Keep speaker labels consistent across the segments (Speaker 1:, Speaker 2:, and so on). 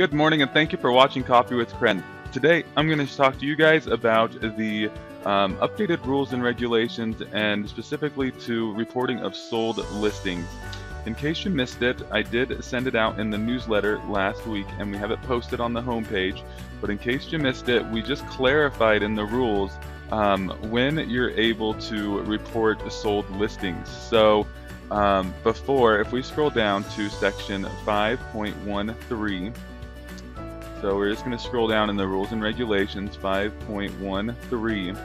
Speaker 1: Good morning and thank you for watching Coffee with CREN. Today I'm going to talk to you guys about the um, updated rules and regulations and specifically to reporting of sold listings. In case you missed it, I did send it out in the newsletter last week and we have it posted on the homepage. But in case you missed it, we just clarified in the rules um, when you're able to report sold listings. So um, before, if we scroll down to section 5.13, so we're just going to scroll down in the rules and regulations 5.13.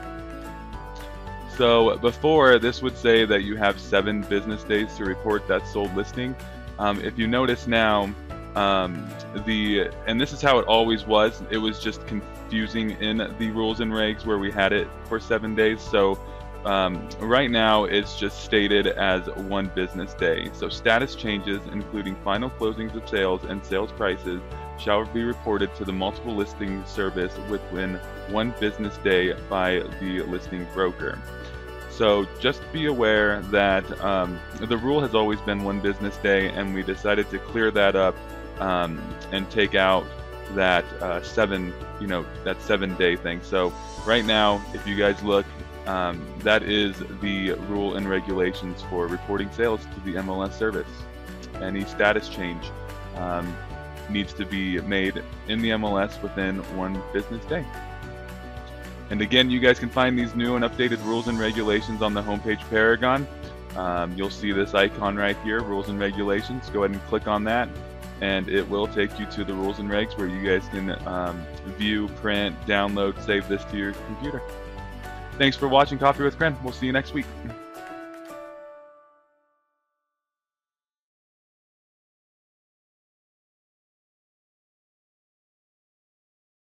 Speaker 1: So before, this would say that you have seven business days to report that sold listing. Um, if you notice now, um, the and this is how it always was. It was just confusing in the rules and regs where we had it for seven days. So um, right now, it's just stated as one business day. So status changes, including final closings of sales and sales prices, shall be reported to the multiple listing service within one business day by the listing broker. So just be aware that um, the rule has always been one business day, and we decided to clear that up um, and take out that uh, seven, you know, that seven day thing. So right now, if you guys look, um, that is the rule and regulations for reporting sales to the MLS service. Any status change um, needs to be made in the MLS within one business day. And again, you guys can find these new and updated rules and regulations on the homepage Paragon. Um, you'll see this icon right here, rules and regulations. Go ahead and click on that and it will take you to the rules and regs where you guys can um, view, print, download, save this to your computer. Thanks for watching Coffee with CREN. We'll see you next week.